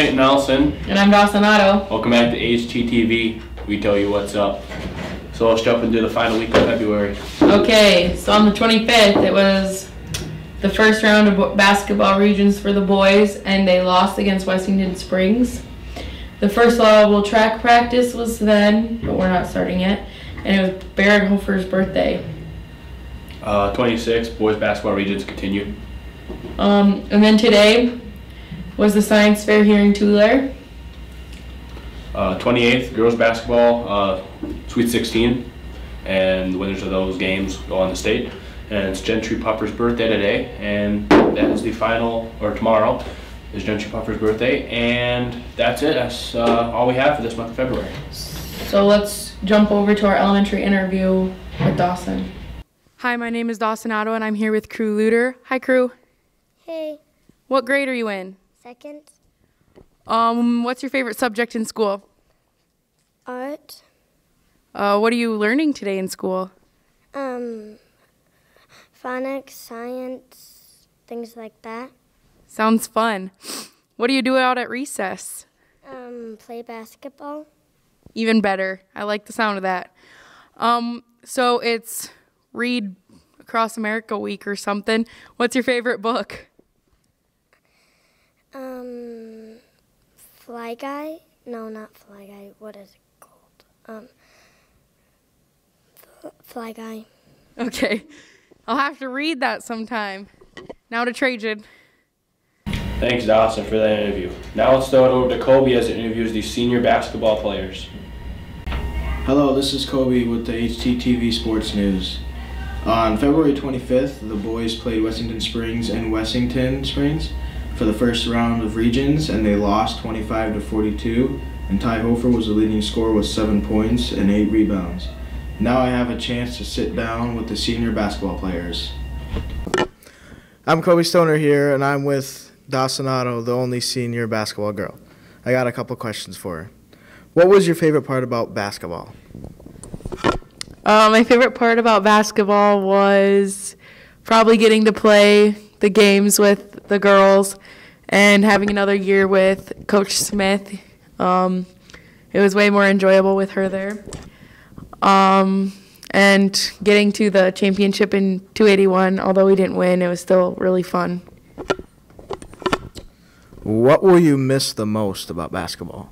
Peyton Nelson. And I'm Dawson Otto. Welcome back to HTTV. We tell you what's up. So let's jump into the final week of February. Okay, so on the 25th, it was the first round of basketball regions for the boys, and they lost against Wessington Springs. The first allowable track practice was then, but we're not starting yet, and it was Barrett Hofer's birthday. Uh, 26, boys basketball regions continue. Um, and then today was the science fair here in Tulare. Uh, 28th, girls basketball, uh, Sweet 16, and the winners of those games go on the state. And it's Gentry Puffer's birthday today, and that is the final, or tomorrow, is Gentry Puffer's birthday, and that's it. That's uh, all we have for this month of February. So let's jump over to our elementary interview with Dawson. Hi, my name is Dawson Otto, and I'm here with Crew Luter. Hi, Crew. Hey. What grade are you in? Second. Um, what's your favorite subject in school? Art. Uh, what are you learning today in school? Um, phonics, science, things like that. Sounds fun. What do you do out at recess? Um, play basketball. Even better. I like the sound of that. Um, so it's Read Across America Week or something. What's your favorite book? Um, Fly Guy? No, not Fly Guy. What is it called? Um, Fly Guy. Okay. I'll have to read that sometime. Now to Trajan. Thanks, Dawson, for that interview. Now let's throw it over to Kobe as it interviews these senior basketball players. Hello, this is Kobe with the HTTV Sports News. On February 25th, the boys played Wessington Springs and Wessington Springs for the first round of regions, and they lost 25 to 42. And Ty Hofer was the leading scorer with seven points and eight rebounds. Now I have a chance to sit down with the senior basketball players. I'm Kobe Stoner here, and I'm with Dawson the only senior basketball girl. I got a couple questions for her. What was your favorite part about basketball? Uh, my favorite part about basketball was probably getting to play the games with the girls and having another year with Coach Smith. Um, it was way more enjoyable with her there. Um, and getting to the championship in 281, although we didn't win, it was still really fun. What will you miss the most about basketball?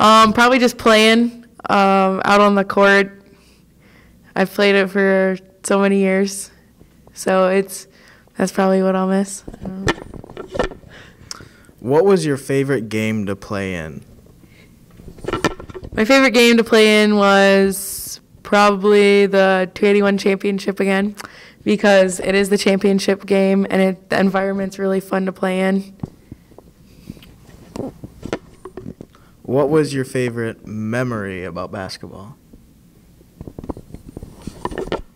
Um, probably just playing um, out on the court. I've played it for so many years, so it's that's probably what I'll miss. What was your favorite game to play in? My favorite game to play in was probably the 281 championship again because it is the championship game and it, the environment's really fun to play in. What was your favorite memory about basketball?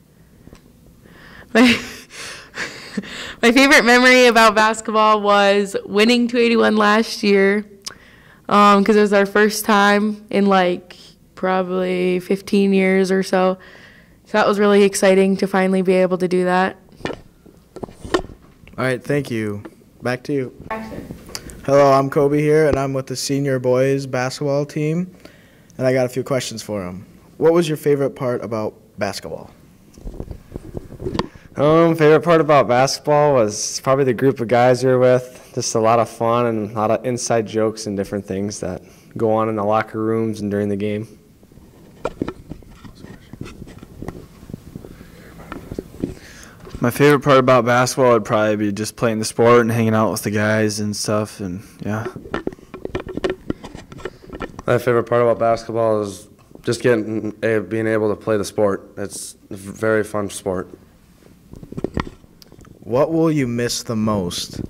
My, my favorite memory about basketball was winning 281 last year because um, it was our first time in like probably 15 years or so. So that was really exciting to finally be able to do that. All right, thank you. Back to you. Hello, I'm Kobe here, and I'm with the senior boys basketball team, and I got a few questions for them. What was your favorite part about basketball? Um, favorite part about basketball was probably the group of guys you're with. Just a lot of fun and a lot of inside jokes and different things that go on in the locker rooms and during the game. My favorite part about basketball would probably be just playing the sport and hanging out with the guys and stuff, and yeah. My favorite part about basketball is just getting being able to play the sport. It's a very fun sport. What will you miss the most?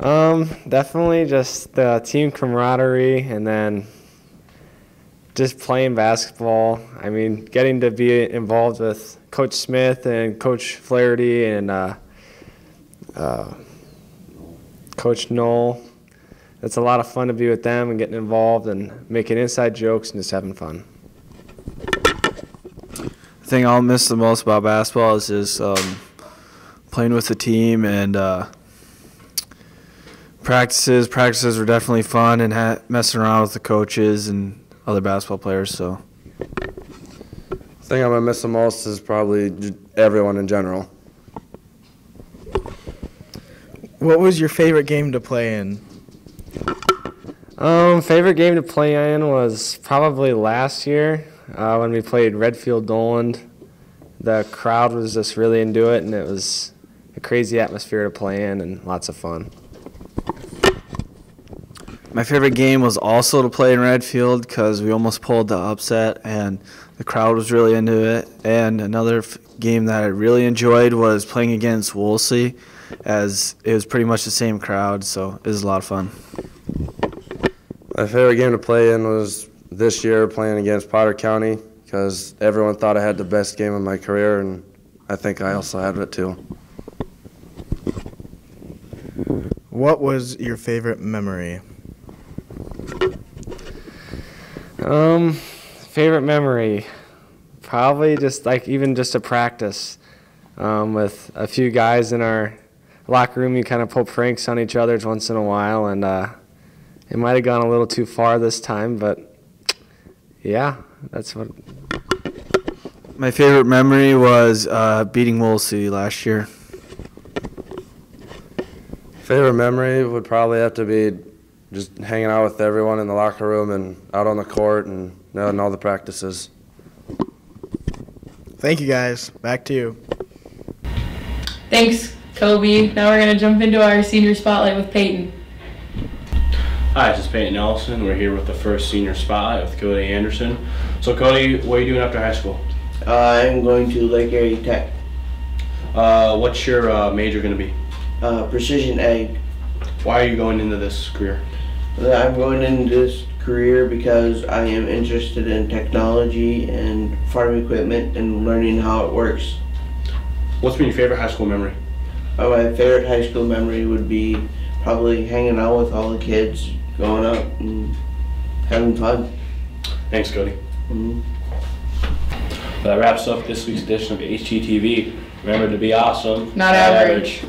Um, definitely just the team camaraderie and then just playing basketball. I mean, getting to be involved with Coach Smith and Coach Flaherty and uh, uh, Coach Knoll. It's a lot of fun to be with them and getting involved and making inside jokes and just having fun. The thing I'll miss the most about basketball is just um, playing with the team and uh, practices. Practices were definitely fun and ha- messing around with the coaches and other basketball players. So The thing I'm gonna miss the most is probably everyone in general. What was your favorite game to play in? Um, favorite game to play in was probably last year uh, when we played Redfield Doland. The crowd was just really into it, and it was a crazy atmosphere to play in and lots of fun. my favorite game was also to play in Redfield because we almost pulled the upset and the crowd was really into it. And another f- game that I really enjoyed was playing against Wolsey as it was pretty much the same crowd, so it was a lot of fun. My favorite game to play in was this year playing against Potter County because everyone thought I had the best game of my career, and I think I also had it too. What was your favorite memory? Um, favorite memory, probably just like even just a practice um, with a few guys in our locker room. You kind of pull pranks on each other once in a while, and uh, it might have gone a little too far this time, but yeah, that's what. My favorite memory was uh, beating Wolsey last year. Favorite memory would probably have to be just hanging out with everyone in the locker room and out on the court and, and all the practices. Thank you guys. Back to you. Thanks, Kobe. Now we're gonna jump into our senior spotlight with Peyton. Hi, this is Peyton Nelson. We're here with the first senior spotlight with Cody Anderson. So, Cody, what are you doing after high school? I'm going to Lake Area Tech, Uh, what's your uh, major going to be? Uh, Precision Ag. Why are you going into this career? I'm going into this career because I am interested in technology and farm equipment and learning how it works. What's been your favorite high school memory? Uh, my favorite high school memory would be probably hanging out with all the kids, going out and having fun. Thanks, Cody. Mhm. That wraps up this week's edition of HTTV. Remember to be awesome, Not average.